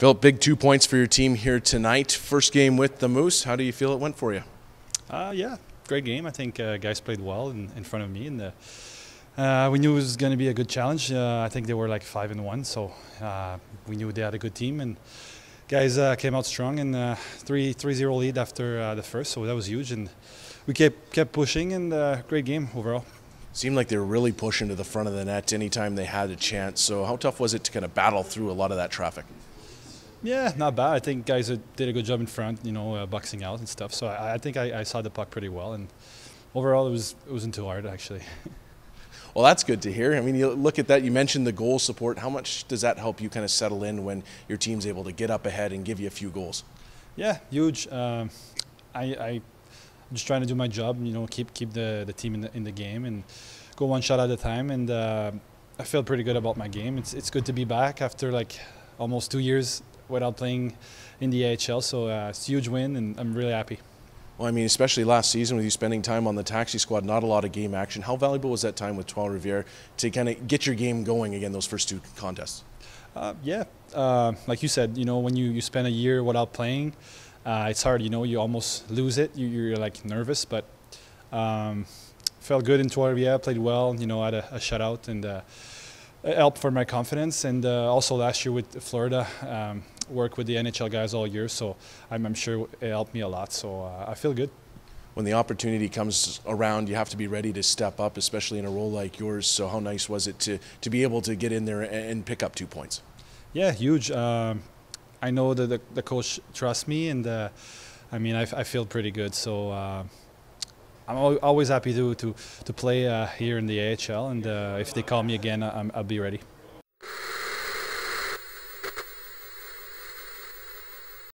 Philip, big two points for your team here tonight. First game with the Moose. How do you feel it went for you? Uh, yeah, great game. I think uh, guys played well in, in front of me, and uh, we knew it was going to be a good challenge. Uh, I think they were like five and one, so uh, we knew they had a good team, and guys uh, came out strong and uh, three three zero lead after the first, so that was huge, and we kept kept pushing, and great game overall. Seemed like they were really pushing to the front of the net anytime they had a chance. So how tough was it to kind of battle through a lot of that traffic? Yeah, not bad. I think guys did a good job in front, you know, uh, boxing out and stuff. So I, I think I, I, saw the puck pretty well, and overall it was it wasn't too hard actually. well, that's good to hear. I mean, you look at that. You mentioned the goal support. How much does that help you kind of settle in when your team's able to get up ahead and give you a few goals? Yeah, huge. Um, I, I am just trying to do my job. You know, keep keep the the team in the in the game and go one shot at a time. And uh, I feel pretty good about my game. It's it's good to be back after like almost two years without playing in the AHL. So uh, it's a huge win, and I'm really happy. Well, I mean, especially last season with you spending time on the taxi squad, not a lot of game action. How valuable was that time with Trois Rivières to kind of get your game going again, those first two contests? Uh, yeah, uh, like you said, you know, when you, you spend a year without playing, uh, it's hard. You know, you almost lose it. You, are like nervous, but um, felt good in Trois Rivières. Played well. You know, had a, a shutout and uh, helped for my confidence. And uh, also last year with Florida, um, work with the NHL guys all year, so I'm, I'm sure it helped me a lot. So uh, I feel good. When the opportunity comes around, you have to be ready to step up, especially in a role like yours. So how nice was it to to be able to get in there and pick up two points? Yeah, huge. Um, I know that the, the, coach trusts me, and uh, I mean I, I, feel pretty good. So. Uh, I'm always happy to to to play uh, here in the AHL, and uh, if they call me again, i will be ready.